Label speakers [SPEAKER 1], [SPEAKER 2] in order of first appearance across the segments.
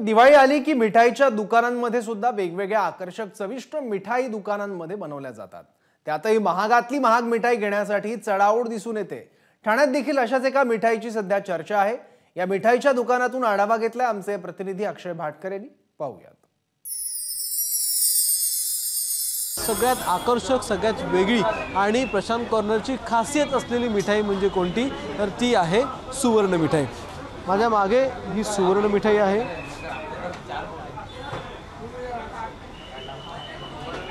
[SPEAKER 1] दिवाळी आली की मिठाईच्या दुकानांमध्ये सुद्धा वेगवेगळ्या आकर्षक चविष्ट मिठाई दुकानांमध्ये बनवल्या जातात. त्यातही महागातली महाग मिठाई घेण्यासाठी चढाओढ दिसून येते. ठाण्यात देखील अशाच एका मिठाईची सध्या चर्चा आहे. या मिठाईच्या दुकानातून आढावा घेतलाय आमचे प्रतिनिधी अक्षय भाटकर यांनी. पाहूयात.
[SPEAKER 2] सगळ्यात आकर्षक सगळ्यात वेगळी आणि प्रशांत कॉर्नरची खासियत असलेली मिठाई म्हणजे कोणती? तर ती आहे सुवर्ण मिठाई. माझ्या मागे ही सुवर्ण मिठाई आहे.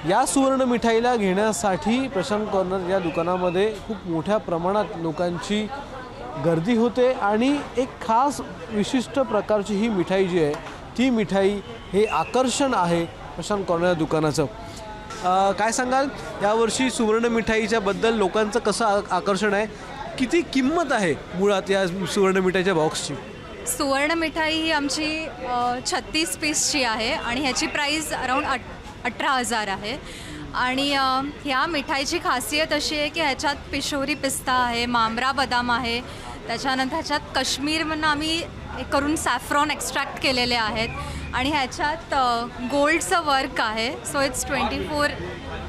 [SPEAKER 2] या सुवर्ण मिठाईला घेण्यासाठी प्रशांत कॉर्नर या दुकानामध्ये खूप मोठ्या प्रमाणात लोकांची गर्दी होते आणि एक खास विशिष्ट प्रकारची ही मिठाई जी आहे ती मिठाई हे आकर्षण आहे प्रशांत कॉर्नर या दुकानाचं. काय सांगाल? यावर्षी सुवर्ण मिठाईच्या बद्दल लोकांचं कसं आ- आकर्षण आहे? किती किंमत आहे मुळात या सुवर्ण मिठाईच्या बॉक्सची
[SPEAKER 3] सुवर्ण मिठाई ही आमची छत्तीस पीसची आहे आणि ह्याची प्राईस अराऊंड अट अठरा हजार आहे. आणि ह्या मिठाईची खासियत अशी आहे की ह्याच्यात पिशोरी पिस्ता आहे मामरा बदाम आहे त्याच्यानंतर ह्याच्यात काश्मीर म्हणून आम्ही करून सॅफ्रॉन एक्स्ट्रॅक्ट केलेले आहेत. आणि ह्याच्यात गोल्डचं वर्क आहे. So it's twenty four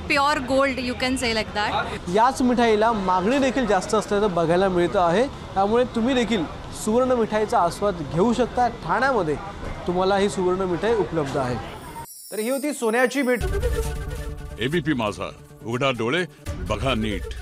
[SPEAKER 3] pure gold you can say like that
[SPEAKER 2] याच मिठाईला मागणी देखील जास्त असल्याचं बघायला मिळतं आहे. त्यामुळे तुम्ही देखील सुवर्ण मिठाईचा आस्वाद घेऊ शकता. ठाण्यामध्ये तुम्हाला ही सुवर्ण मिठाई उपलब्ध आहे.
[SPEAKER 1] तर ही होती सोन्याची मिठ.
[SPEAKER 4] एबीपी माझा. उघडा डोळे बघा नीट.